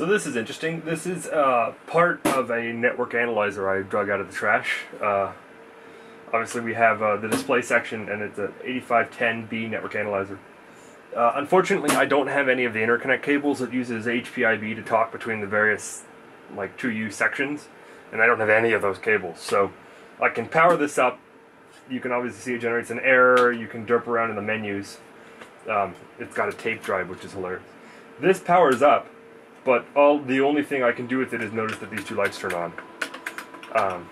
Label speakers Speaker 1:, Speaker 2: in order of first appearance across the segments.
Speaker 1: So this is interesting. This is uh, part of a network analyzer I drug out of the trash. Uh, obviously we have uh, the display section and it's an 8510B network analyzer. Uh, unfortunately I don't have any of the interconnect cables. It uses HPIB to talk between the various like 2U sections and I don't have any of those cables. So I can power this up. You can obviously see it generates an error. You can derp around in the menus. Um, it's got a tape drive which is hilarious. This powers up but all the only thing I can do with it is notice that these two lights turn on. Um,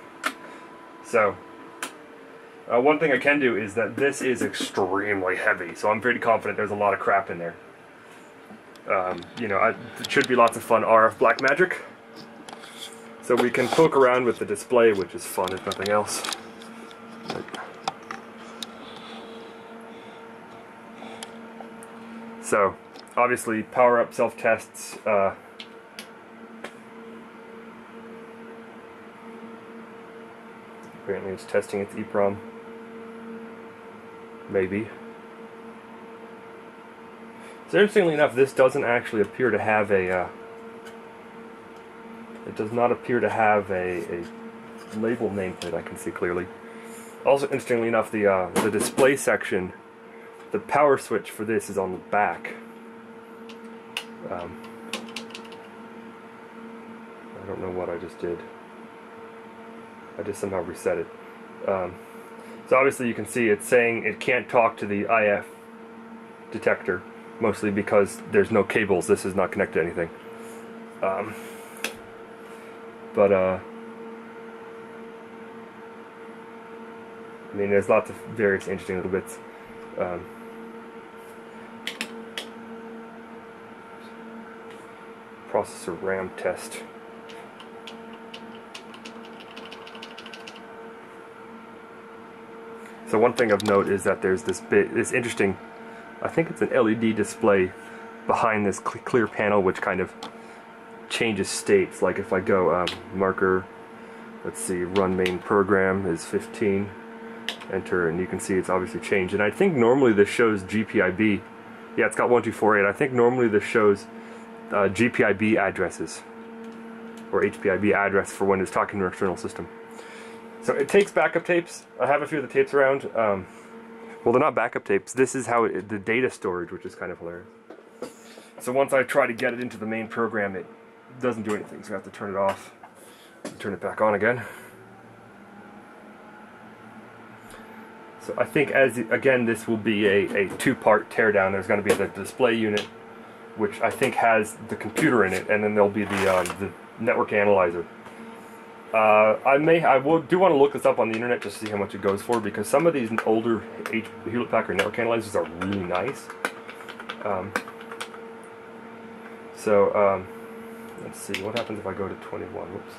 Speaker 1: so, uh, one thing I can do is that this is extremely heavy, so I'm pretty confident there's a lot of crap in there. Um, you know, I, it should be lots of fun RF black magic. So we can poke around with the display, which is fun if nothing else. So, obviously power up self tests uh, apparently it's testing its EEPROM maybe. So interestingly enough this doesn't actually appear to have a uh, it does not appear to have a, a label nameplate I can see clearly. Also interestingly enough the uh, the display section the power switch for this is on the back um, I don't know what I just did. I just somehow reset it. Um, so obviously you can see it's saying it can't talk to the IF detector, mostly because there's no cables. This is not connected to anything. Um, but uh, I mean, there's lots of various interesting little bits. Um, processor RAM test. So one thing of note is that there's this bit, this interesting, I think it's an LED display behind this cl clear panel which kind of changes states. Like if I go um, marker, let's see, run main program is 15, enter, and you can see it's obviously changed. And I think normally this shows GPIB. Yeah, it's got 1248. I think normally this shows uh, GPIB addresses or HPIB address for when it's talking to an external system. So it takes backup tapes. I have a few of the tapes around. Um, well, they're not backup tapes. This is how it, the data storage, which is kind of hilarious. So once I try to get it into the main program, it doesn't do anything. So I have to turn it off, and turn it back on again. So I think as again, this will be a, a two-part teardown. There's going to be the display unit which I think has the computer in it, and then there'll be the um, the network analyzer. Uh, I may, I will do want to look this up on the internet just to see how much it goes for because some of these older H Hewlett Packard network analyzers are really nice. Um, so um, let's see, what happens if I go to 21? Whoops,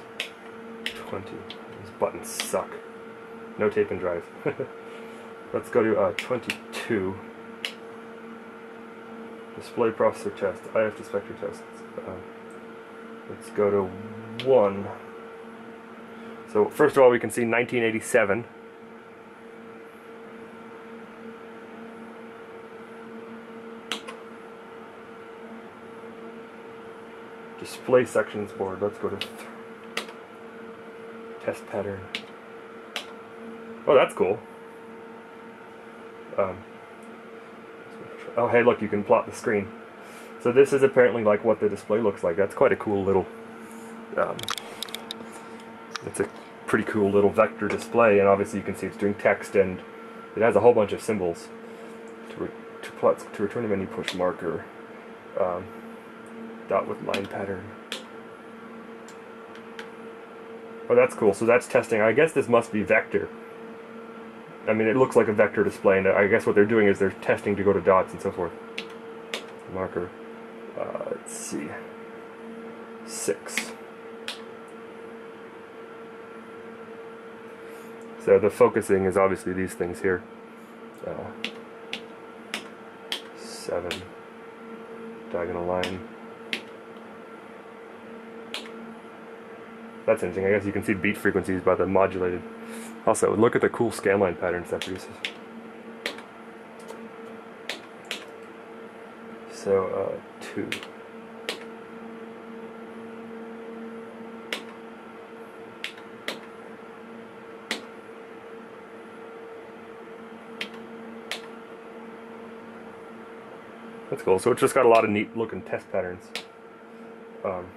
Speaker 1: 20. These buttons suck. No tape and drive. let's go to uh, 22 display processor test, IF Spectre tests. Uh, let's go to 1. So first of all we can see 1987. Display sections board, let's go to test pattern. Oh, that's cool. Um, oh hey look you can plot the screen. So this is apparently like what the display looks like. That's quite a cool little um, it's a pretty cool little vector display and obviously you can see it's doing text and it has a whole bunch of symbols to, to, plot, to return to menu push marker um, dot with line pattern. Oh that's cool. So that's testing. I guess this must be vector I mean, it looks like a vector display, and I guess what they're doing is they're testing to go to dots and so forth. Marker. Uh, let's see. Six. So the focusing is obviously these things here. Uh, seven. Diagonal line. That's interesting. I guess you can see beat frequencies by the modulated also, look at the cool scanline patterns that produces. So, uh, two. That's cool. So it's just got a lot of neat looking test patterns. Um,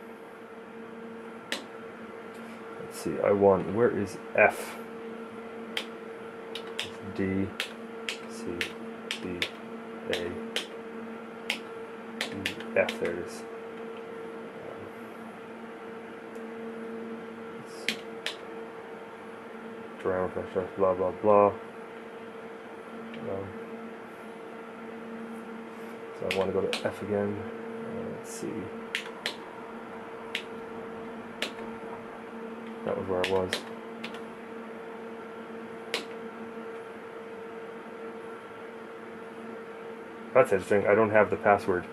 Speaker 1: let's see, I want, where is F? D, C, B, A, F, there it is. Drown, blah, blah, blah. Um, so I want to go to F again. Uh, let's see. That was where I was. That's interesting. I don't have the password.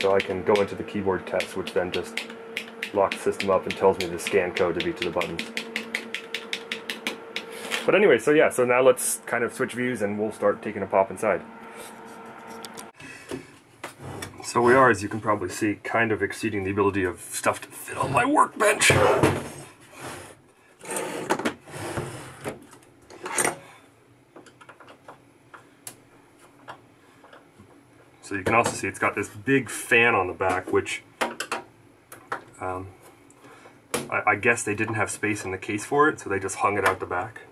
Speaker 1: So I can go into the keyboard test, which then just locks the system up and tells me the scan code to each of the buttons. But anyway, so yeah, so now let's kind of switch views and we'll start taking a pop inside. So we are, as you can probably see, kind of exceeding the ability of stuff to fit on my workbench. So you can also see it's got this big fan on the back, which um, I, I, guess they didn't have space in the case for it, so they just hung it out the back.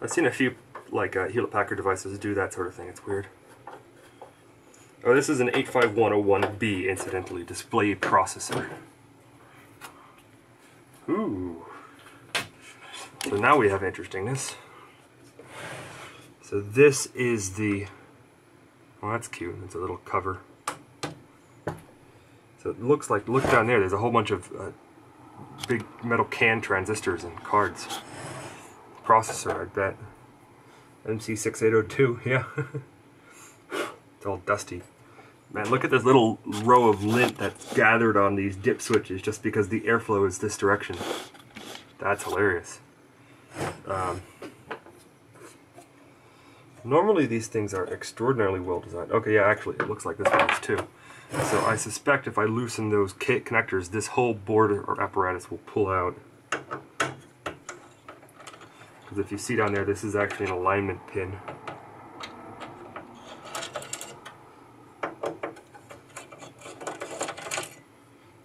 Speaker 1: I've seen a few like uh, Hewlett-Packard devices do that sort of thing. It's weird. Oh, this is an 85101B, incidentally, display processor. Ooh. So now we have interestingness. So this is the well, that's cute. It's a little cover. So it looks like, look down there, there's a whole bunch of uh, big metal can transistors and cards. Processor, I bet. MC6802, yeah. it's all dusty. Man, look at this little row of lint that's gathered on these dip switches just because the airflow is this direction. That's hilarious. Um, Normally these things are extraordinarily well designed. Okay, yeah, actually it looks like this one is too. So I suspect if I loosen those kit connectors, this whole board or apparatus will pull out. Because if you see down there, this is actually an alignment pin.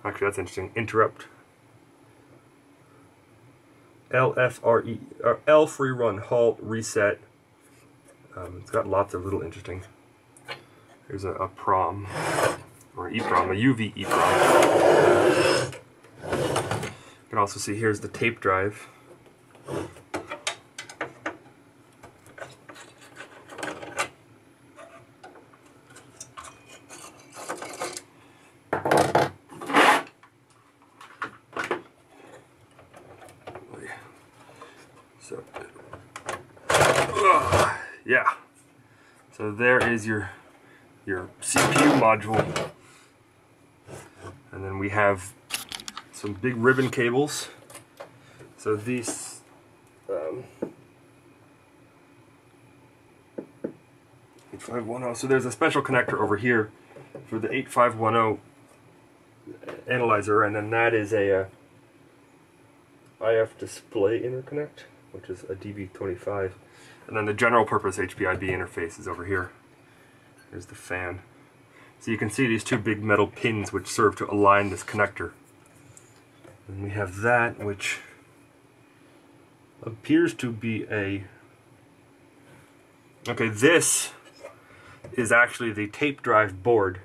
Speaker 1: Actually, that's interesting. Interrupt. LFRE, or uh, L free run, halt, reset, um, it's got lots of little interesting. There's a, a prom, or EEPROM, a UV EEPROM. You can also see here's the tape drive. Oh, so, uh, yeah. So there is your your CPU module. Have some big ribbon cables. So these um, 8510. So there's a special connector over here for the 8510 analyzer, and then that is a, a uh, IF display interconnect, which is a DB25. And then the general purpose HPIB interface is over here. Here's the fan. So you can see these two big metal pins which serve to align this connector. And we have that which appears to be a... Okay, this is actually the tape drive board.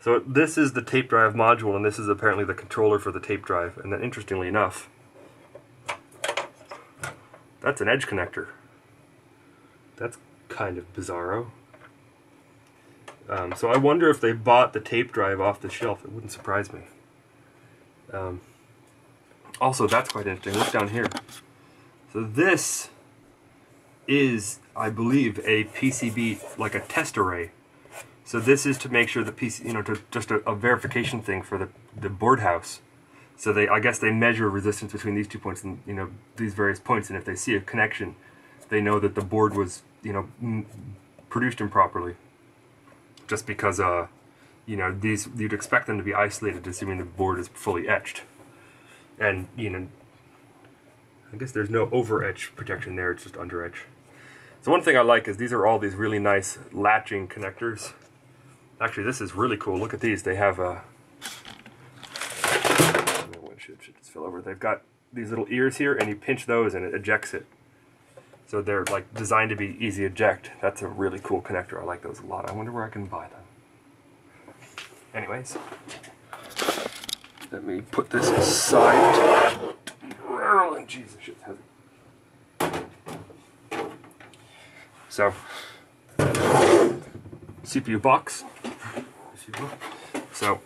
Speaker 1: So this is the tape drive module and this is apparently the controller for the tape drive. And then interestingly enough, that's an edge connector. That's kind of bizarro. Um, so I wonder if they bought the tape drive off the shelf. It wouldn't surprise me. Um, also, that's quite interesting. Look down here. So this is, I believe, a PCB, like a test array. So this is to make sure the PC, you know, to just a, a verification thing for the, the board house. So they, I guess they measure resistance between these two points and you know these various points, and if they see a connection, they know that the board was you know produced improperly. Just because uh, you know these you'd expect them to be isolated, assuming the board is fully etched, and you know I guess there's no over etch protection there; it's just under etch. So one thing I like is these are all these really nice latching connectors. Actually, this is really cool. Look at these. They have a should, should just fill over. They've got these little ears here, and you pinch those, and it ejects it. So they're like designed to be easy eject. That's a really cool connector. I like those a lot. I wonder where I can buy them. Anyways, let me put this aside. Oh, Jesus, shit's heavy. So, CPU box. So,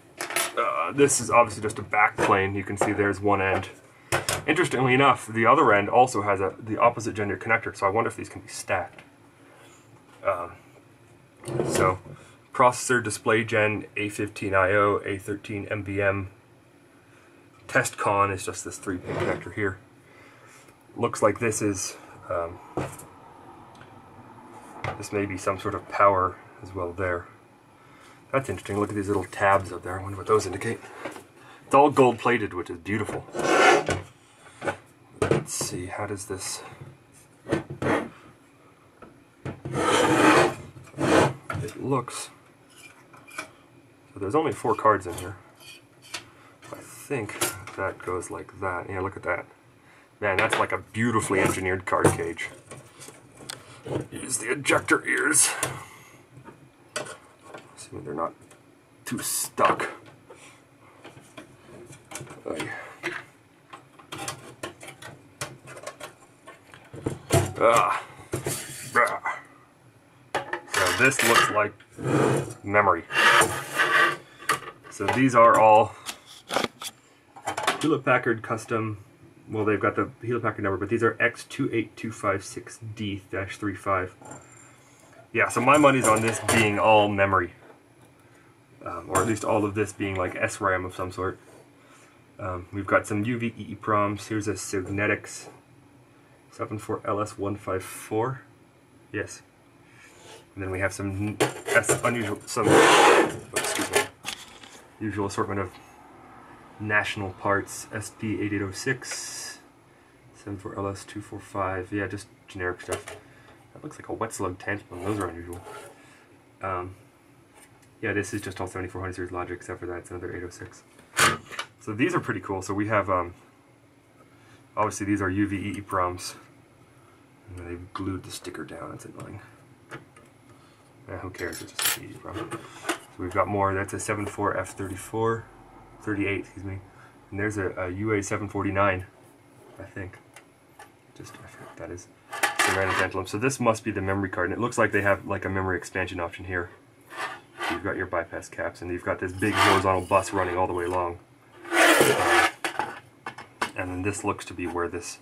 Speaker 1: uh, this is obviously just a back plane. You can see there's one end. Interestingly enough, the other end also has a the opposite gender connector, so I wonder if these can be stacked. Um, so, processor display gen A15IO, A13 MBM. Test con is just this three pin connector here. Looks like this is um, this may be some sort of power as well there. That's interesting. Look at these little tabs up there. I wonder what those indicate. It's all gold plated, which is beautiful. Let's see, how does this... It looks... So there's only four cards in here. I think that goes like that. Yeah, look at that. Man, that's like a beautifully engineered card cage. Use the ejector ears assuming they're not too stuck. Ah. So this looks like memory. So these are all Hewlett Packard custom. Well, they've got the Hewlett Packard number, but these are X28256D-35. Yeah, so my money's on this being all memory um, or at least all of this being like SRAM of some sort. Um, we've got some UV EEPROMs. Here's a Signetics 74LS154. Yes. And then we have some unusual, some excuse me, usual assortment of national parts. SP8806, 74LS245. Yeah, just generic stuff. That looks like a wet slug tantalum. Those are unusual. Um, yeah, this is just all 7400 series logic, except for that it's another 806. So these are pretty cool. So we have, um, obviously these are UV EEPROMs. They've glued the sticker down, it's annoying. Yeah, who cares, it's just an EEPROM. So we've got more, that's a 74F34, 38, excuse me. And there's a, a UA749, I think. Just, I that is. So this must be the memory card, and it looks like they have like a memory expansion option here you've got your bypass caps, and you've got this big horizontal bus running all the way along. Uh, and then this looks to be where this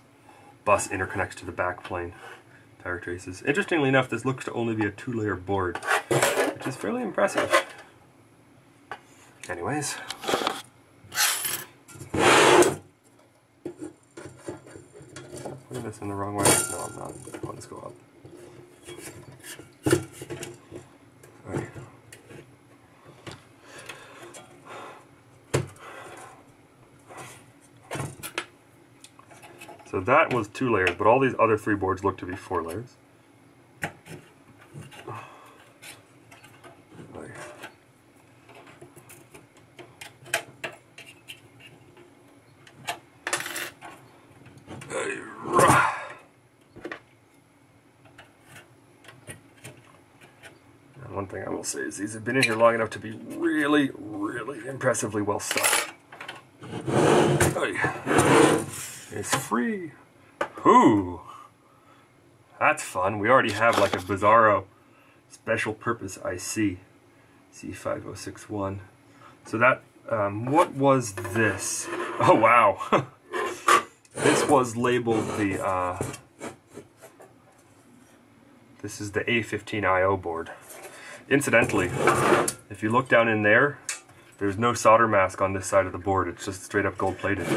Speaker 1: bus interconnects to the back plane power traces. Interestingly enough, this looks to only be a two-layer board, which is fairly impressive. Anyways. Putting this in the wrong way? No, I'm not. Let's go up. So that was two layers, but all these other three boards look to be four layers. one thing I will say is these have been in here long enough to be really, really impressively well stuck. It's free. Ooh. That's fun. We already have like a Bizarro special purpose IC. C5061. So that, um, what was this? Oh wow. this was labeled the, uh, this is the A15IO board. Incidentally, if you look down in there, There's no solder mask on this side of the board. It's just straight up gold plated.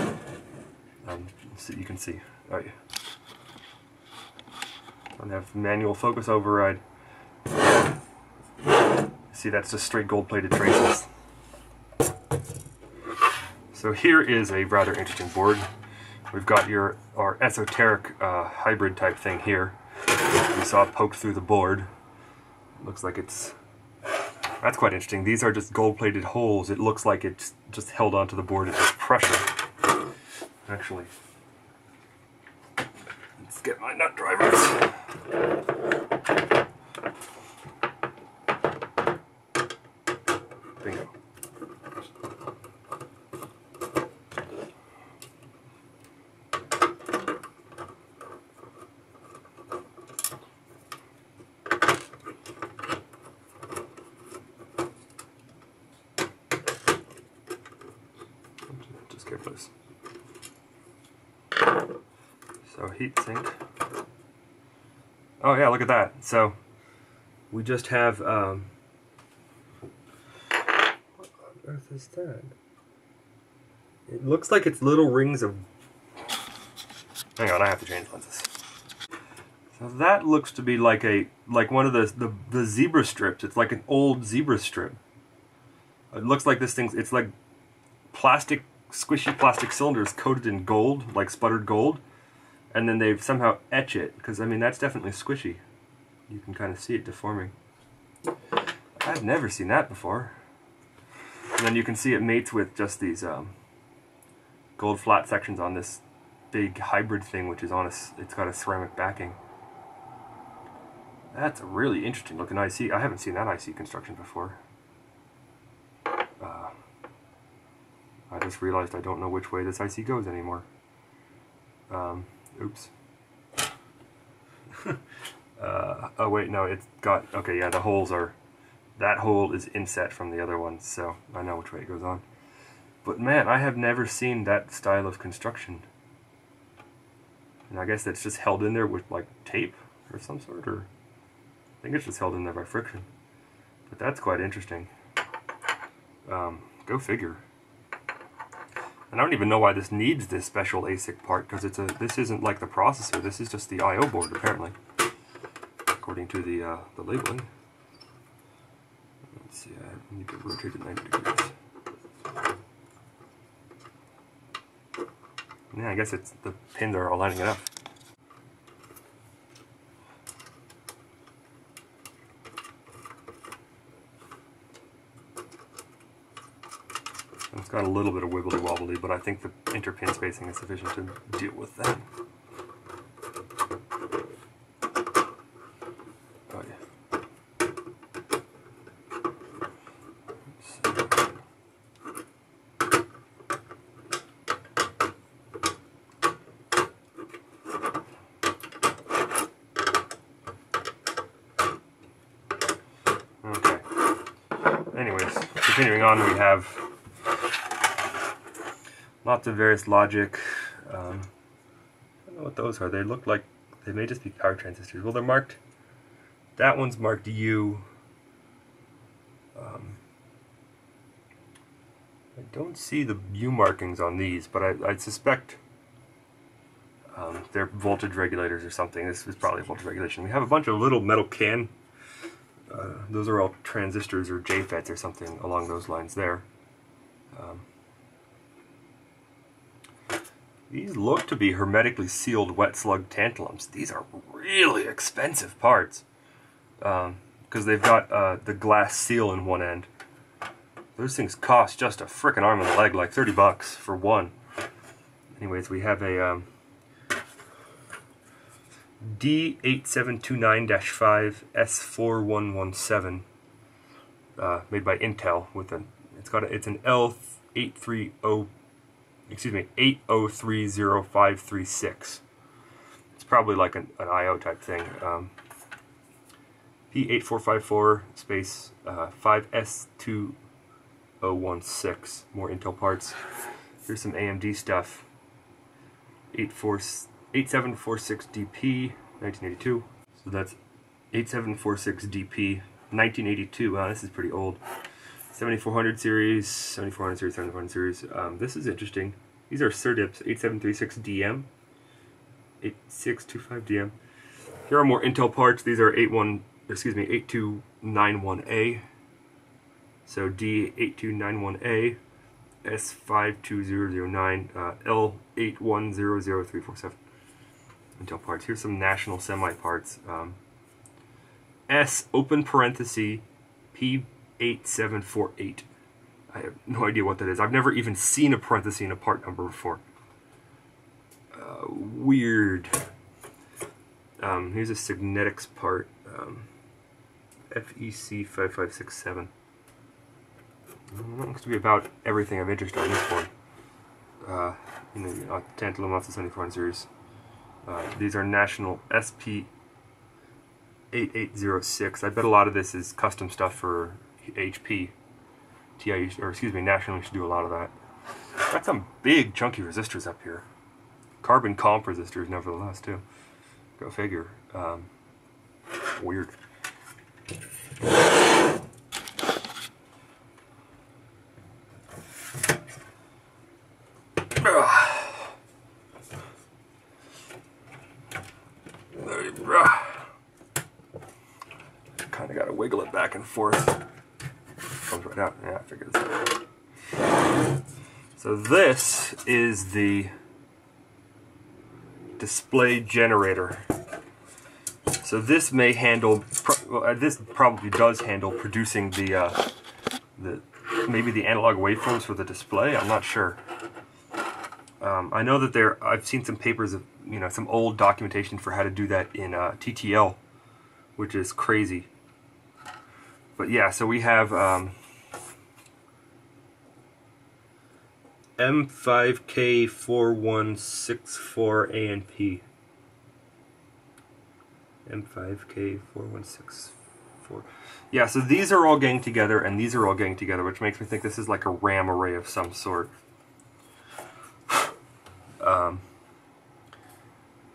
Speaker 1: So you can see. Oh yeah. I have manual focus override. See, that's just straight gold plated traces. So here is a rather interesting board. We've got your our esoteric uh, hybrid type thing here. We saw it poked through the board. Looks like it's that's quite interesting. These are just gold-plated holes. It looks like it's just held onto the board at just pressure. Actually, let's get my nut drivers. Bingo. Just get this. So heat sink. Oh yeah, look at that. So we just have um, what on earth is that? It looks like it's little rings of Hang on, I have to change lenses. So that looks to be like a like one of the the, the zebra strips. It's like an old zebra strip. It looks like this thing's it's like plastic squishy plastic cylinders coated in gold, like sputtered gold, and then they've somehow etch it because I mean that's definitely squishy. You can kind of see it deforming. I've never seen that before. And then you can see it mates with just these um, gold flat sections on this big hybrid thing, which is on a, it's got a ceramic backing. That's a really interesting looking IC. I haven't seen that IC construction before. Uh, I just realized I don't know which way this IC goes anymore. Um, oops. uh, oh wait, no, it's got, okay, yeah, the holes are, that hole is inset from the other one, so I know which way it goes on. But man, I have never seen that style of construction. And I guess that's just held in there with like tape or some sort, or I think it's just held in there by friction. But that's quite interesting. Um, go figure. And I don't even know why this needs this special ASIC part because it's a this isn't like the processor. This is just the I/O board apparently, according to the uh, the labeling. Let's see. I need to rotate it 90 degrees. Yeah, I guess it's the pins are all lining it up. Got a little bit of wibbly wobbly, but I think the interpin spacing is sufficient to deal with that. Oh yeah. Okay. Anyways, continuing on, we have lots of various logic. Um, I don't know what those are. They look like they may just be power transistors. Well, they're marked. That one's marked U. Um, I don't see the U markings on these, but I, I suspect um, they're voltage regulators or something. This is probably a voltage regulation. We have a bunch of little metal can. Uh, those are all transistors or JFETs or something along those lines there. Um, these look to be hermetically sealed wet slug tantalums. These are really expensive parts because they've got uh, the glass seal in one end. Those things cost just a frickin' arm and a leg, like 30 bucks for one. Anyways, we have a um, D8729-5 S4117 uh, made by Intel with an it's got a, it's an L830 excuse me 8030536 it's probably like an, an IO type thing um, P8454 space uh, 5S2016 more Intel parts. Here's some AMD stuff. 84 8746DP 1982 so that's 8746DP 1982 wow this is pretty old 7400 series, 7400 series, 7400 series. Um, this is interesting. These are CERDIPs 8736DM, 8625DM. Here are more Intel parts. These are 81, excuse me, 8291A. So D8291A, S52009, uh, L8100347. Intel parts. Here's some national semi parts. Um, S open parenthesis P8748. I have no idea what that is. I've never even seen a parenthesis in a part number before. Uh, weird. Um, here's a Signetics part. Um, FEC5567. That looks to be about everything of interest on this one. Uh, uh, Tantalum Monster 74 series. Uh, these are national SP 8806. I bet a lot of this is custom stuff for HP. TI, or excuse me, National used to do a lot of that. Got some big chunky resistors up here. Carbon comp resistors, nevertheless, too. Go figure. Um, weird. Kind of got to wiggle it back and forth. Figured this out. So this is the display generator. So this may handle, uh, this probably does handle producing the, uh, the maybe the analog waveforms for the display. I'm not sure. Um, I know that there, I've seen some papers of, you know, some old documentation for how to do that in uh, TTL, which is crazy. But yeah, so we have um, M5K4164A and P. M5K4164. Yeah, so these are all getting together, and these are all getting together, which makes me think this is like a RAM array of some sort. Um,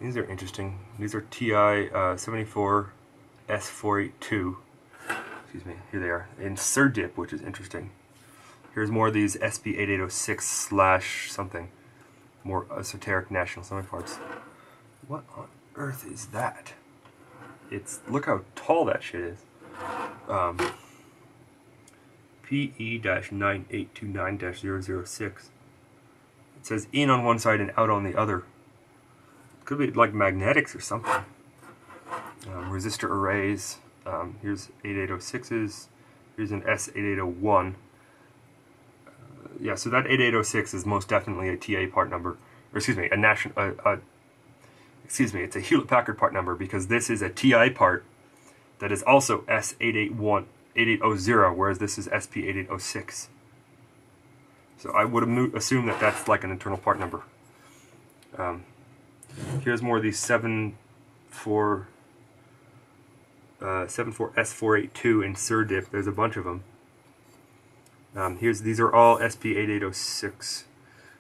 Speaker 1: these are interesting. These are TI uh, 74 S482. Excuse me, here they are. In CERDIP, which is interesting. Here's more of these SP8806 slash something. More esoteric national semi parts. What on earth is that? It's look how tall that shit is. Um, PE-9829-006. It says in on one side and out on the other. Could be like magnetics or something. Um, resistor arrays. Um, here's 8806s. Here's an S8801 yeah, so that 8806 is most definitely a TA part number, or excuse me, a national, uh, uh, excuse me, it's a Hewlett-Packard part number because this is a TI part that is also S881, 8800, whereas this is SP8806. So I would assume that that's like an internal part number. Um, here's more of these 74, uh, 74S482 in CERDIP. There's a bunch of them. Um, here's these are all SP8806.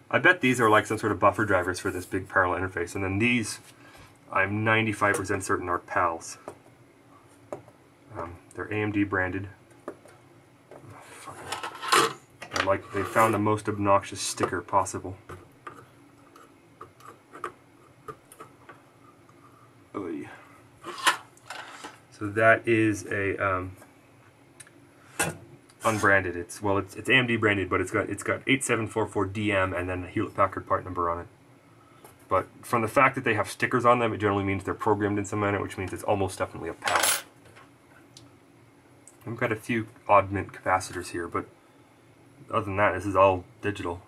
Speaker 1: I bet these are like some sort of buffer drivers for this big parallel interface, and then these, I'm 95% certain are PALs. Um, they're AMD branded. I like they found the most obnoxious sticker possible. So that is a um, unbranded. It's well, it's it's AMD branded, but it's got it's got 8744DM and then a Hewlett Packard part number on it. But from the fact that they have stickers on them, it generally means they're programmed in some manner, which means it's almost definitely a PAL. I've got a few odd mint capacitors here, but other than that, this is all digital.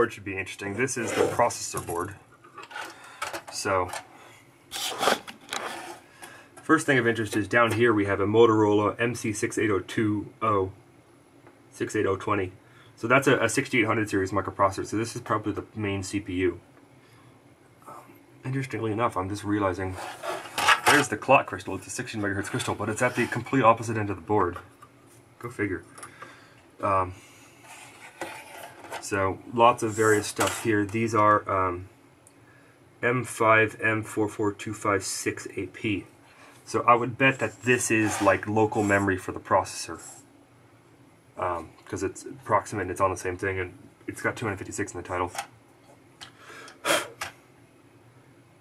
Speaker 1: Board should be interesting. This is the processor board. So, first thing of interest is down here we have a Motorola MC68020, 68020. So that's a, a 6800 series microprocessor. So this is probably the main CPU. Um, interestingly enough, I'm just realizing there's the clock crystal. It's a 16 megahertz crystal, but it's at the complete opposite end of the board. Go figure. Um, so lots of various stuff here. These are um, M5 M44256AP. So I would bet that this is like local memory for the processor. Because um, it's approximate and it's on the same thing and it's got 256 in the title.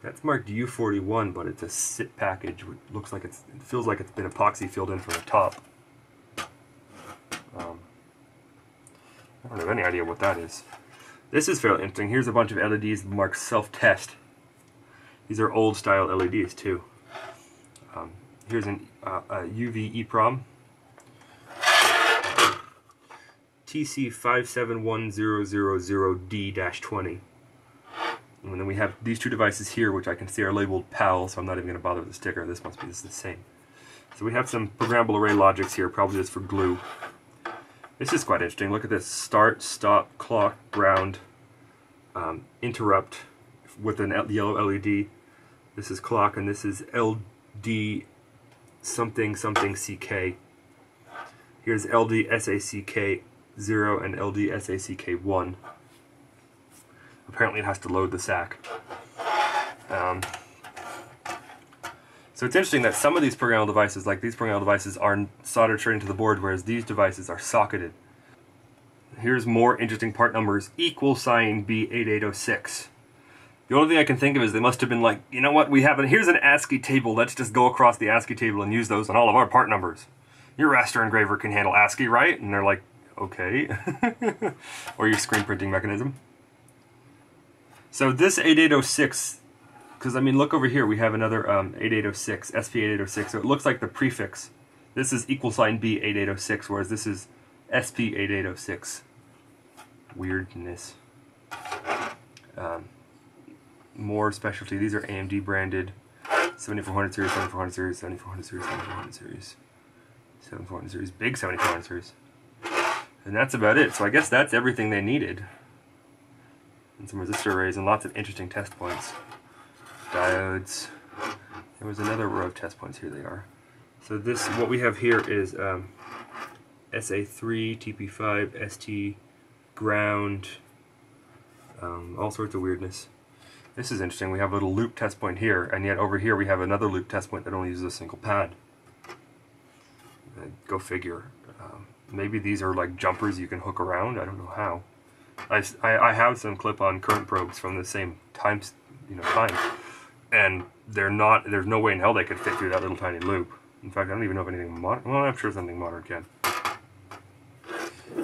Speaker 1: That's marked U41, but it's a SIP package. Which looks like it's, it feels like it's been epoxy filled in from the top. I don't have any idea what that is. This is fairly interesting. Here's a bunch of LEDs marked self-test. These are old style LEDs too. Um, here's an, uh, a UV EEPROM. TC571000D-20. And then we have these two devices here, which I can see are labeled PAL, so I'm not even going to bother with the sticker. This must be this the same. So we have some programmable array logics here, probably just for glue. This is quite interesting. Look at this. Start, stop, clock, ground, um, interrupt with an yellow LED. This is clock, and this is LD something something CK. Here's LD SACK 0 and LD SACK 1. Apparently it has to load the SAC. Um, so it's interesting that some of these programmable devices, like these programmable devices, are soldered straight into the board, whereas these devices are socketed. Here's more interesting part numbers. Equal sign B8806. The only thing I can think of is they must have been like, you know what, we have, a, here's an ASCII table, let's just go across the ASCII table and use those on all of our part numbers. Your raster engraver can handle ASCII, right? And they're like, okay. or your screen printing mechanism. So this 8806, because I mean, look over here, we have another um, 8806, SP8806, so it looks like the prefix. This is equal sign B8806, whereas this is SP8806. Weirdness. Um, more specialty. These are AMD branded 7400 series, 7400 series, 7400 series, 7400 series, 7400 series, big 7400 series. And that's about it. So I guess that's everything they needed and some resistor arrays and lots of interesting test points. Diodes. There was another row of test points. Here they are. So this, what we have here is um, SA3, TP5, ST, ground, um, all sorts of weirdness. This is interesting. We have a little loop test point here, and yet over here we have another loop test point that only uses a single pad. Uh, go figure. Um, maybe these are like jumpers you can hook around. I don't know how. I, I, have some clip-on current probes from the same time, you know, time, and they're not. There's no way in hell they could fit through that little tiny loop. In fact, I don't even know if anything modern. Well, I'm sure something modern can.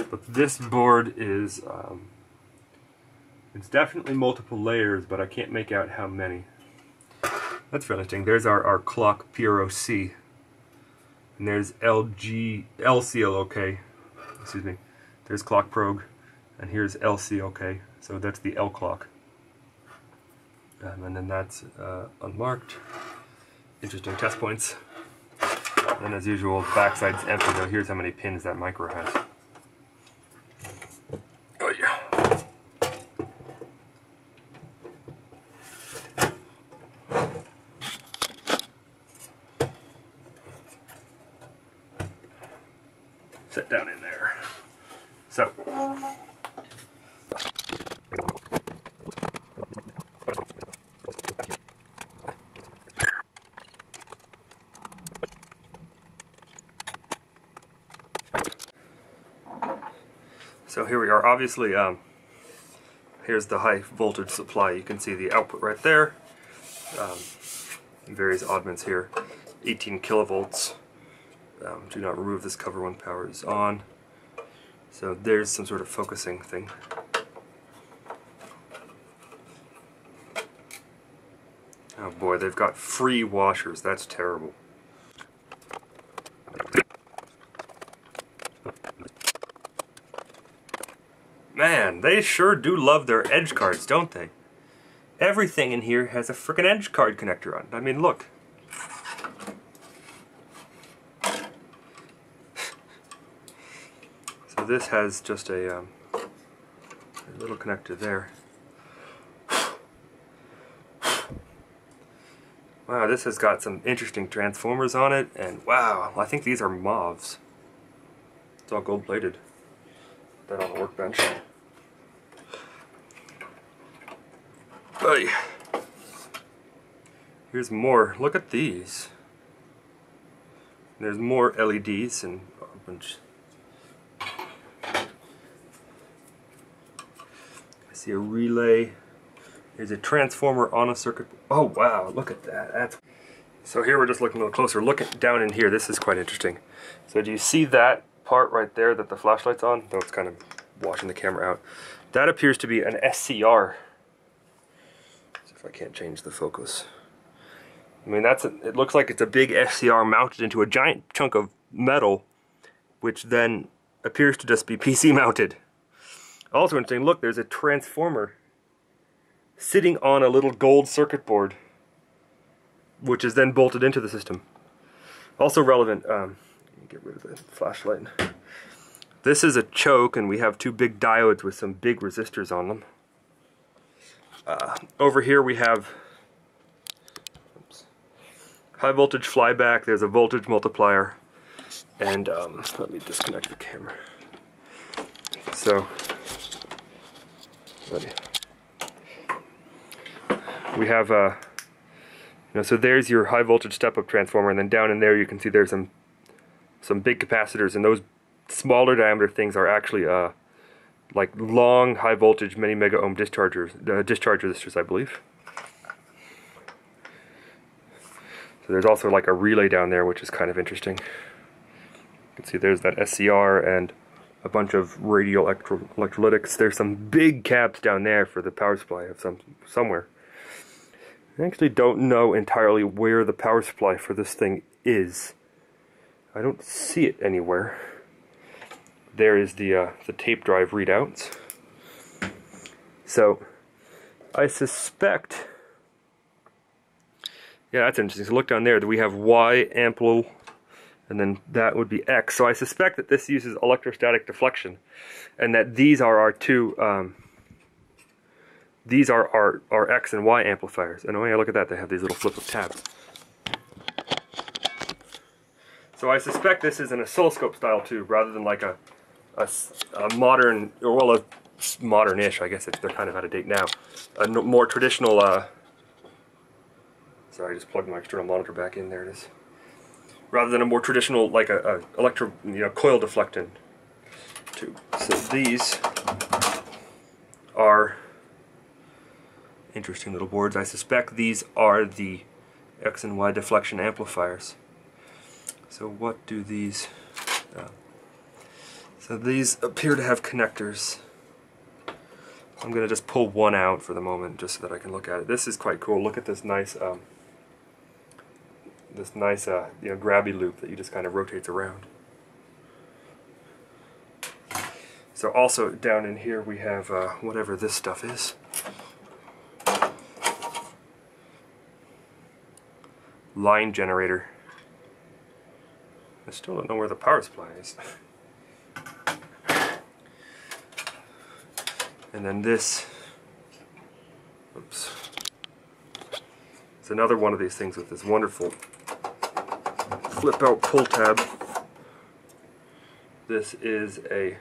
Speaker 1: But this board is. Um, it's definitely multiple layers, but I can't make out how many. That's interesting. There's our, our clock PROC. And there's LG, LCLOK, excuse me. There's clock probe. And here's LCLOK. so that's the L clock. Um, and then that's uh, unmarked. Interesting test points. And as usual, the backside's empty, though here's how many pins that micro has. Oh yeah. Set down in there. So, So here we are, obviously, um, here's the high voltage supply. You can see the output right there. Um, various oddments here. 18 kilovolts. Um, do not remove this cover when power is on. So there's some sort of focusing thing. Oh boy, they've got free washers. That's terrible. Man, they sure do love their edge cards, don't they? Everything in here has a freaking edge card connector on it. I mean, look. so this has just a, um, a little connector there. Wow, this has got some interesting transformers on it, and wow, I think these are MOVs. It's all gold plated. That on the workbench. Hey. Here's more. Look at these. There's more LEDs and a bunch. I see a relay. There's a transformer on a circuit. Oh wow, look at that. That's so here we're just looking a little closer. Look down in here. This is quite interesting. So do you see that part right there that the flashlight's on? Though it's kind of washing the camera out. That appears to be an SCR. I can't change the focus. I mean, that's a, it looks like it's a big SCR mounted into a giant chunk of metal, which then appears to just be PC mounted. Also interesting, look, there's a transformer sitting on a little gold circuit board, which is then bolted into the system. Also relevant, um, get rid of the flashlight. This is a choke, and we have two big diodes with some big resistors on them. Uh, over here we have oops, high voltage flyback, there's a voltage multiplier, and um, let me disconnect the camera. So, we have, uh, you know, so there's your high voltage step-up transformer, and then down in there you can see there's some some big capacitors, and those smaller diameter things are actually uh, like long high voltage many mega ohm dischargers, uh, discharge resistors, I believe. So there's also like a relay down there, which is kind of interesting. You can see there's that SCR and a bunch of radial electro electrolytics. There's some big caps down there for the power supply of some somewhere. I actually don't know entirely where the power supply for this thing is. I don't see it anywhere. There is the uh, the tape drive readouts. So I suspect yeah, that's interesting. So look down there, we have Y amplo, and then that would be X. So I suspect that this uses electrostatic deflection, and that these are our two, um, these are our, our X and Y amplifiers. And oh yeah, look at that, they have these little flip of tabs. So I suspect this is an oscilloscope style tube, rather than like a, a, a modern, or well, a modern-ish, I guess they're kind of out of date now, a more traditional uh, Sorry, I just plugged my external monitor back in. There it is. Rather than a more traditional, like a, a electro, you know, coil deflecting tube. So these are interesting little boards. I suspect these are the X and Y deflection amplifiers. So what do these... Uh, so these appear to have connectors. I'm going to just pull one out for the moment just so that I can look at it. This is quite cool. Look at this nice um, this nice uh, you know grabby loop that you just kind of rotates around. So also down in here we have uh, whatever this stuff is. Line generator. I still don't know where the power supply is. and then this, oops, it's another one of these things with this wonderful flip out pull tab. This is a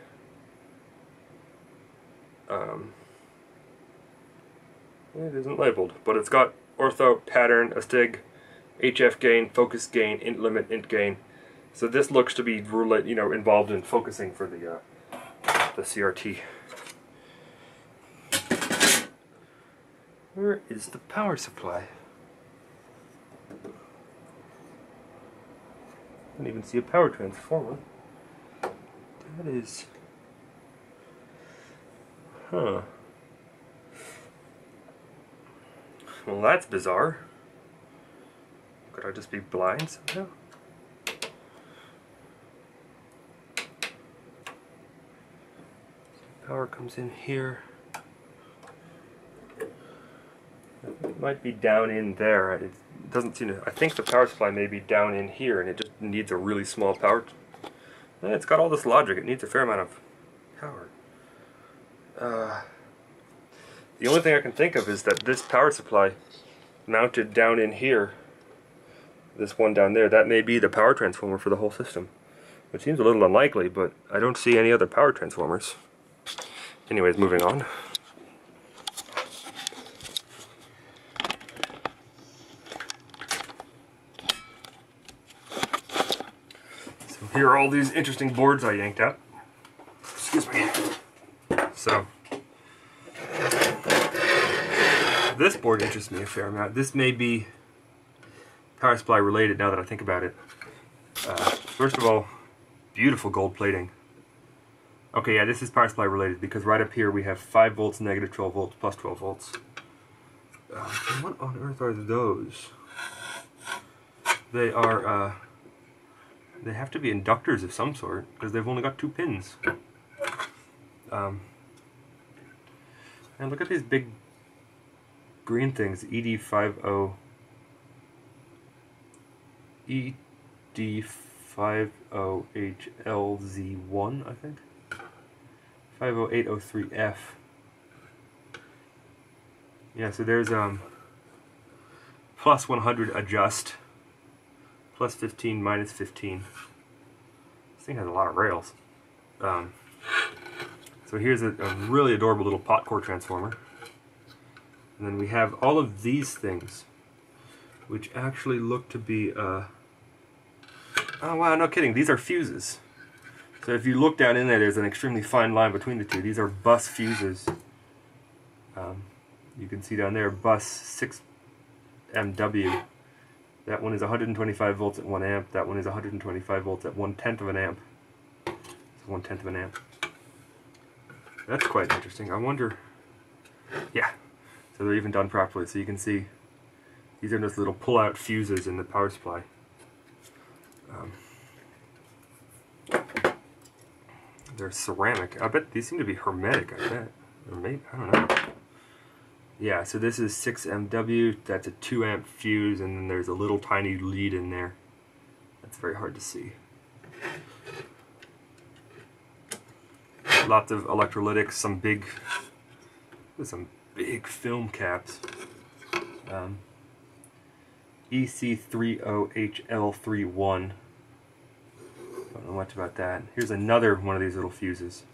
Speaker 1: um, it isn't labeled, but it's got ortho, pattern, Astig, HF gain, focus gain, int limit, int gain. So this looks to be you know involved in focusing for the uh, the CRT. Where is the power supply? I don't even see a power transformer. That is... Huh. Well, that's bizarre. Could I just be blind somehow? Power comes in here. It might be down in there. It doesn't seem to. I think the power supply may be down in here, and it just needs a really small power. it's got all this logic. It needs a fair amount of power. Uh, the only thing I can think of is that this power supply mounted down in here this one down there, that may be the power transformer for the whole system. It seems a little unlikely, but I don't see any other power transformers. Anyways, moving on. So here are all these interesting boards I yanked out. Excuse me. So, this board interests me a fair amount. This may be power supply related now that I think about it. Uh, first of all, beautiful gold plating. Okay, yeah, this is power supply related because right up here we have 5 volts, negative 12 volts, plus 12 volts. Uh, what on earth are those? They are, uh, they have to be inductors of some sort because they've only got two pins. Um, and look at these big green things, ED50, ED50HLZ1, I think. 50803F. Yeah, so there's um plus 100 adjust, plus 15, minus 15. This thing has a lot of rails. Um, so here's a, a really adorable little pot core transformer. And then we have all of these things, which actually look to be, uh, oh wow, no kidding, these are fuses. So if you look down in there, there's an extremely fine line between the two. These are bus fuses. Um, you can see down there, bus 6MW. That one is 125 volts at 1 amp. That one is 125 volts at 1 tenth of an amp. It's 1 tenth of an amp. That's quite interesting. I wonder... Yeah. So they're even done properly. So you can see these are just little pull-out fuses in the power supply. Um, they're ceramic. I bet these seem to be hermetic, I bet. Or maybe, I don't know. Yeah, so this is 6MW, that's a 2 amp fuse, and then there's a little tiny lead in there. That's very hard to see. Lots of electrolytics, some big, some big film caps. Um, EC30HL31 don't know much about that. Here's another one of these little fuses.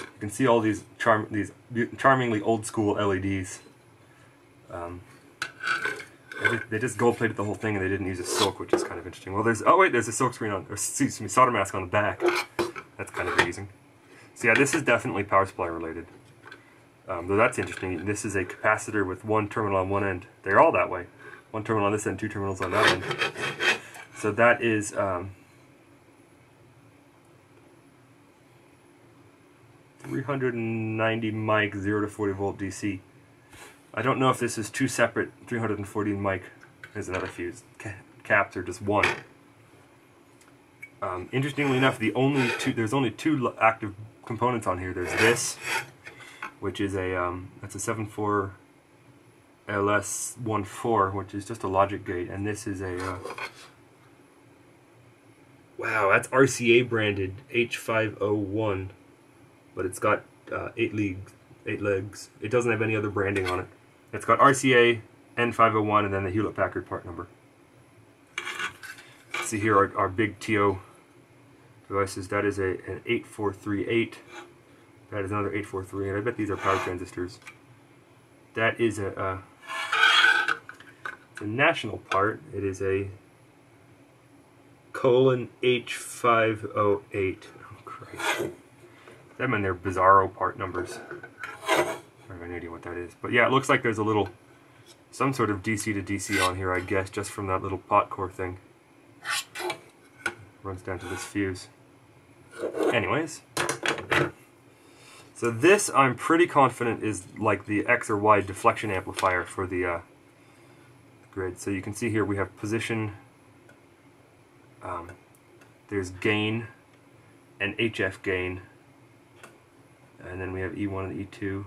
Speaker 1: You can see all these charm these charmingly old school LEDs. Um, they just gold plated the whole thing and they didn't use a silk, which is kind of interesting. Well, there's oh wait, there's a silk screen on, or excuse me, solder mask on the back. That's kind of amazing. So yeah, this is definitely power supply related. Um, though that's interesting. This is a capacitor with one terminal on one end. They're all that way. One terminal on this end, two terminals on that end. So that is um, 390 mic 0 to 40 volt DC. I don't know if this is two separate 340 mic. There's another fuse. caps are just one. Um, interestingly enough, the only two there's only two active components on here. There's this, which is a um, that's a 74 LS14, which is just a logic gate, and this is a uh, wow, that's RCA branded H501 but it's got uh, eight legs. Eight legs. It doesn't have any other branding on it. It's got RCA, N501, and then the Hewlett Packard part number. See here our, our big TO devices. That is a an 8438. That is another 843, and I bet these are power transistors. That is a, uh, a national part. It is a colon H508. Oh, Christ them and their bizarro part numbers. Have any idea what that is. But yeah, it looks like there's a little, some sort of DC to DC on here, I guess, just from that little pot core thing. Runs down to this fuse. Anyways. So this, I'm pretty confident, is like the X or Y deflection amplifier for the uh, grid. So you can see here we have position, um, there's gain, and HF gain, and then we have E1 and E2.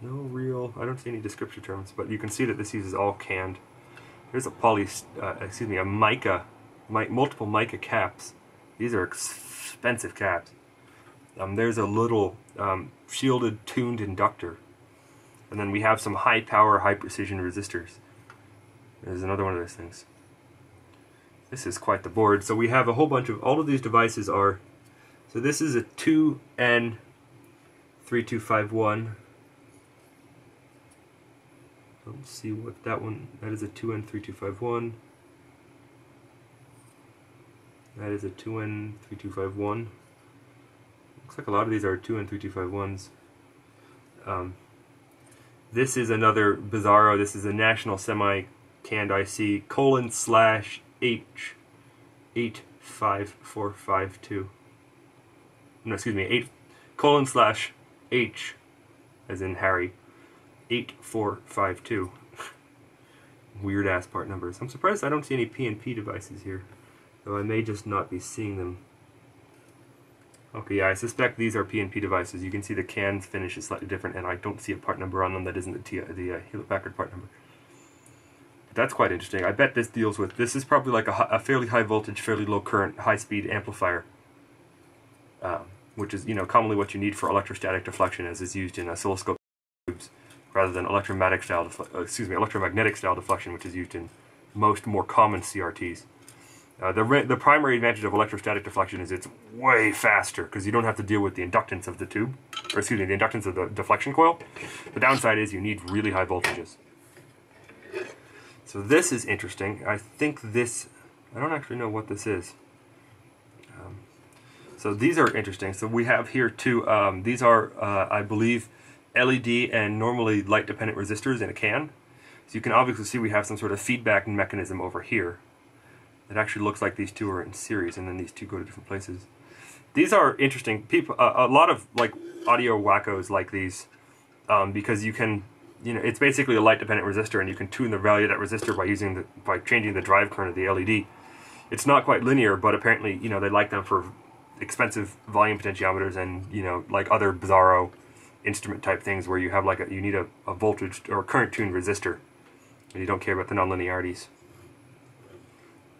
Speaker 1: No real, I don't see any description terms, but you can see that this uses all canned. There's a poly, uh, excuse me, a mica, mi multiple mica caps. These are expensive caps. Um, there's a little um, shielded tuned inductor. And then we have some high power, high precision resistors. There's another one of those things. This is quite the board. So we have a whole bunch of, all of these devices are, so this is a 2N3251. Let's see what that one, that is a 2N3251. That is a 2N3251. Looks like a lot of these are 2N3251s. Um, this is another Bizarro. This is a National Semi Canned IC colon slash H eight five four five two. No, excuse me, eight colon slash H, as in Harry, eight four five two. Weird ass part numbers. I'm surprised I don't see any PNP devices here, though I may just not be seeing them. Okay, yeah, I suspect these are PNP devices. You can see the cans finish is slightly different, and I don't see a part number on them that isn't the, the uh, Hewlett Packard part number. But that's quite interesting. I bet this deals with, this is probably like a, a fairly high voltage, fairly low current, high speed amplifier, um, which is, you know, commonly what you need for electrostatic deflection as is used in oscilloscope tubes, rather than electromagnetic style, uh, excuse me, electromagnetic style deflection, which is used in most more common CRTs. Uh, the, the primary advantage of electrostatic deflection is it's way faster because you don't have to deal with the inductance of the tube, or excuse me, the inductance of the deflection coil. The downside is you need really high voltages. So this is interesting. I think this, I don't actually know what this is. Um, so these are interesting. So we have here two, um, these are, uh, I believe, LED and normally light dependent resistors in a can. So you can obviously see we have some sort of feedback mechanism over here. It actually looks like these two are in series, and then these two go to different places. These are interesting. People, uh, a lot of like audio wackos like these um, because you can, you know, it's basically a light-dependent resistor, and you can tune the value of that resistor by using the by changing the drive current of the LED. It's not quite linear, but apparently, you know, they like them for expensive volume potentiometers and you know, like other bizarro instrument type things where you have like a, you need a, a voltage or current tuned resistor, and you don't care about the nonlinearities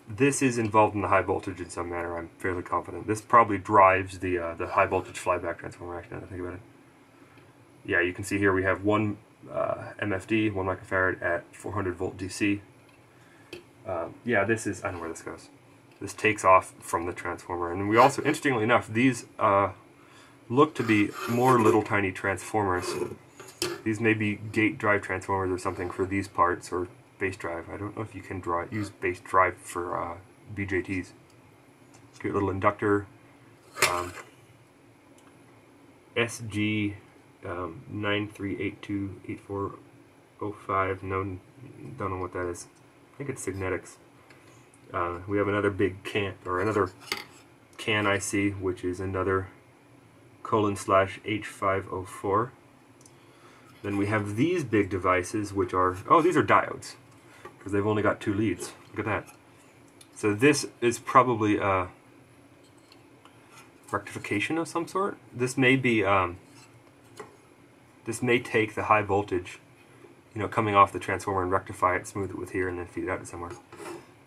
Speaker 1: this is involved in the high voltage in some manner. I'm fairly confident. This probably drives the uh, the high voltage flyback transformer. Actually, now that I think about it. Yeah, you can see here we have one uh, MFD, one microfarad at 400 volt DC. Uh, yeah, this is I know where this goes. This takes off from the transformer, and we also, interestingly enough, these uh, look to be more little tiny transformers. These may be gate drive transformers or something for these parts, or base drive. I don't know if you can draw use base drive for uh, BJTs. Cute little inductor. Um, SG um, 93828405. No, don't know what that is. I think it's Signetics. Uh, we have another big can or another can IC, which is another colon slash H504. Then we have these big devices, which are, oh, these are diodes because they've only got two leads. Look at that. So this is probably a rectification of some sort. This may be, um, this may take the high voltage, you know, coming off the transformer and rectify it, smooth it with here, and then feed it out to somewhere.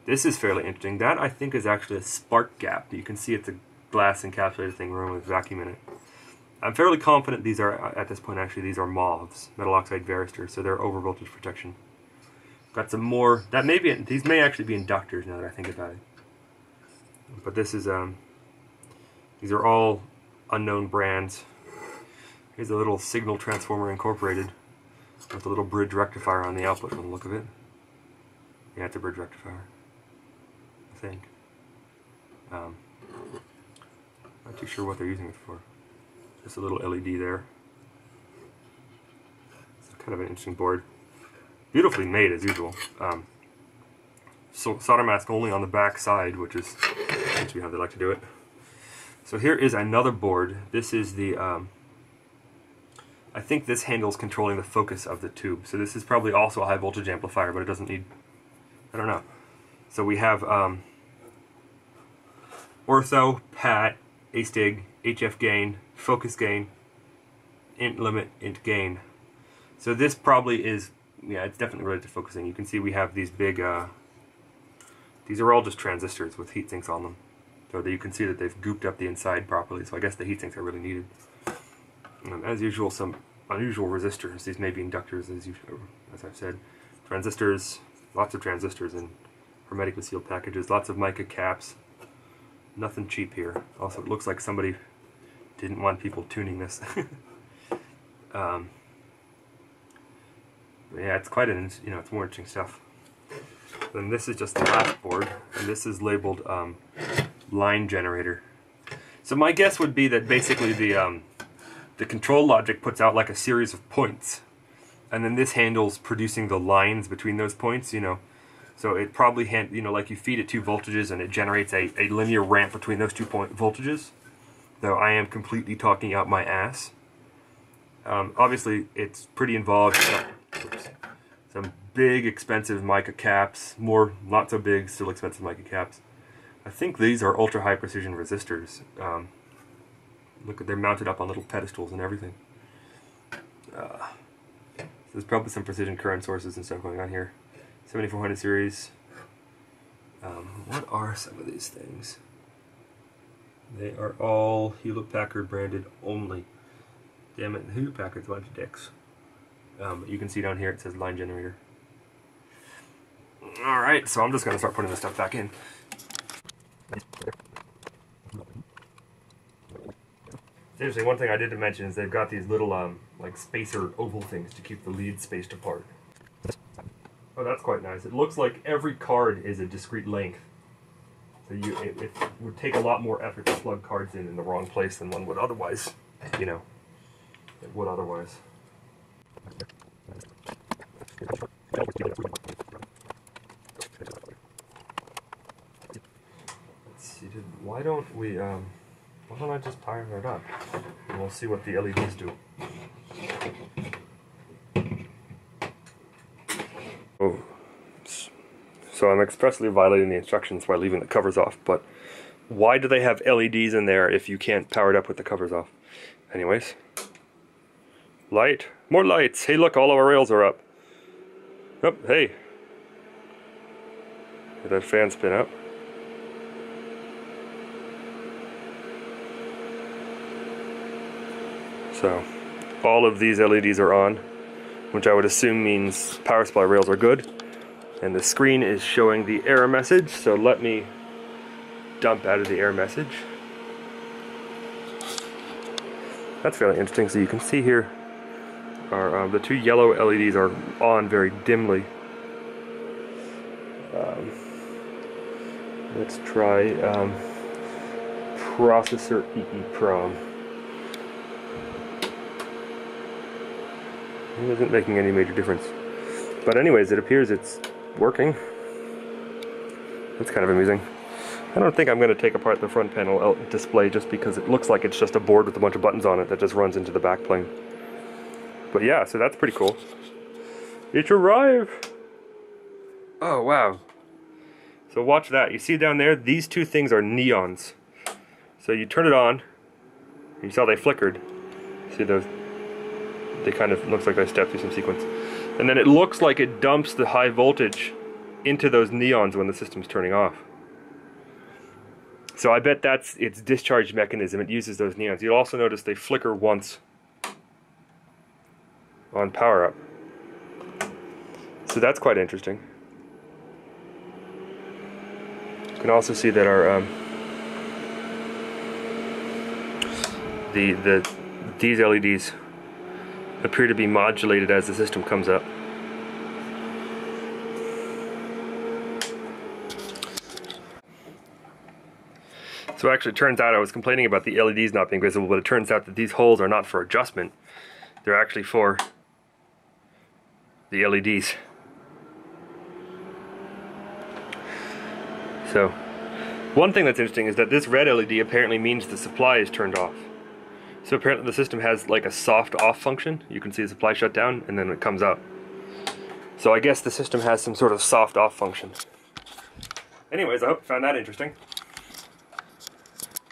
Speaker 1: This is fairly interesting. That, I think, is actually a spark gap. You can see it's a glass encapsulated thing running with vacuum in it. I'm fairly confident these are, at this point actually, these are MOVs, metal oxide varistors, so they're over voltage protection. Got some more. That may be. These may actually be inductors now that I think about it. But this is um. These are all unknown brands. Here's a little signal transformer incorporated with a little bridge rectifier on the output from the look of it. Yeah, it's a bridge rectifier. I think. Um, not too sure what they're using it for. Just a little LED there. It's kind of an interesting board. Beautifully made as usual. Um, so solder mask only on the back side, which is essentially how they like to do it. So here is another board. This is the, um, I think this handles controlling the focus of the tube. So this is probably also a high voltage amplifier, but it doesn't need, I don't know. So we have um, ortho, pat, astig, HF gain, focus gain, int limit, int gain. So this probably is yeah, it's definitely related to focusing. You can see we have these big, uh, these are all just transistors with heat sinks on them. So that you can see that they've gooped up the inside properly, so I guess the heat sinks are really needed. Um, as usual, some unusual resistors. These may be inductors, as, usual, as I've said. Transistors, Lots of transistors in hermetically sealed packages. Lots of mica caps. Nothing cheap here. Also, it looks like somebody didn't want people tuning this. um, yeah, it's quite an, you know, it's more interesting stuff. Then this is just the last board, and this is labeled um, line generator. So my guess would be that basically the um, the control logic puts out like a series of points, and then this handles producing the lines between those points. You know, so it probably hand you know like you feed it two voltages and it generates a, a linear ramp between those two point voltages. Though I am completely talking out my ass. Um, obviously, it's pretty involved. Oops. Some big, expensive mica caps. More, not so big, still expensive mica caps. I think these are ultra high precision resistors. Um, look, at they're mounted up on little pedestals and everything. Uh, so there's probably some precision current sources and stuff going on here. 7400 series. Um, what are some of these things? They are all Hewlett Packard branded only. Damn it, Hewlett Packard's a bunch of dicks. Um, you can see down here it says line generator. Alright, so I'm just going to start putting this stuff back in. Seriously, one thing I did to mention is they've got these little um, like spacer oval things to keep the leads spaced apart. Oh, that's quite nice. It looks like every card is a discrete length. So you, it, it would take a lot more effort to plug cards in in the wrong place than one would otherwise, you know, it would otherwise. Let's see, did, why don't we, um, why don't I just power it up? And we'll see what the LEDs do. So I'm expressly violating the instructions by leaving the covers off, but why do they have LEDs in there if you can't power it up with the covers off? Anyways. Light. More lights. Hey, look, all of our rails are up. Oh, hey. Did that fan spin up? So, all of these LEDs are on, which I would assume means power supply rails are good. And the screen is showing the error message, so let me dump out of the error message. That's fairly interesting. So you can see here are um, the two yellow LEDs are on very dimly. Um, let's try um, processor EEPROM. It isn't making any major difference. But anyways, it appears it's working. That's kind of amusing. I don't think I'm going to take apart the front panel display just because it looks like it's just a board with a bunch of buttons on it that just runs into the back plane. But yeah, so that's pretty cool. It arrived! Oh, wow. So watch that. You see down there, these two things are neons. So you turn it on, you saw they flickered. See those? They kind of, looks like they stepped through some sequence. And then it looks like it dumps the high voltage into those neons when the system's turning off. So I bet that's its discharge mechanism. It uses those neons. You'll also notice they flicker once on power up. So that's quite interesting. You can also see that our um, the the these LEDs appear to be modulated as the system comes up. So actually it turns out I was complaining about the LEDs not being visible, but it turns out that these holes are not for adjustment. They're actually for the LEDs. So, one thing that's interesting is that this red LED apparently means the supply is turned off. So apparently the system has like a soft off function. You can see the supply shut down and then it comes out. So I guess the system has some sort of soft off function. Anyways, I hope you found that interesting.